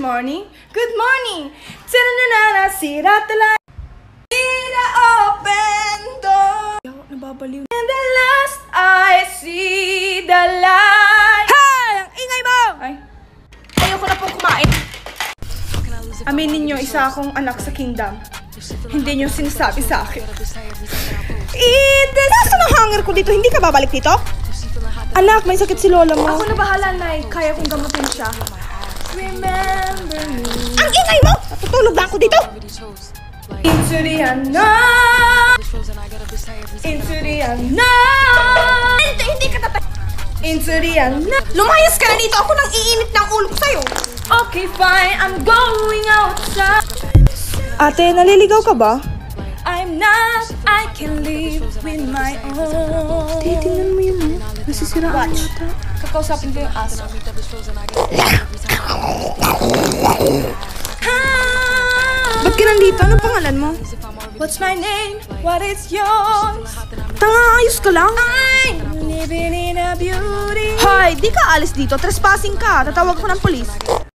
morning, good morning. Tananana, sira tala. Sira open door. Ako nababaliw. And the last I see the light. Hey! Ang ingay mo! Ay. Ayoko na pong kumain. Aminin niyo, isa akong anak sa kingdom. Hindi niyo sinasabi sa akin. Eh, Nasaan ang hanger ko dito? Hindi ka babalik dito? Anak, may sakit si lola mo. Ako na bahala, Nay. Kaya kong gamutin siya. Remember me. Ang ingay mo! Natutulog na ako dito! Into the unknown! Into the unknown! Hindi, hindi ka tatay... Into the unknown! Lumayas ka na dito! Ako nang iinit ng ulo ko sa'yo! Okay, fine. I'm going outside. Ate, naliligaw ka ba? I'm not, I can live with my own. Titingnan mo yun, no? Nasisiraan yata. Kakausapin ko yung aso. Anong pangalan mo? What's my name? What is yours? Tanga, ayos ka lang. I'm living in a beauty. Hoy, di ka alis dito. Trespassing ka. Tatawag ko ng polis.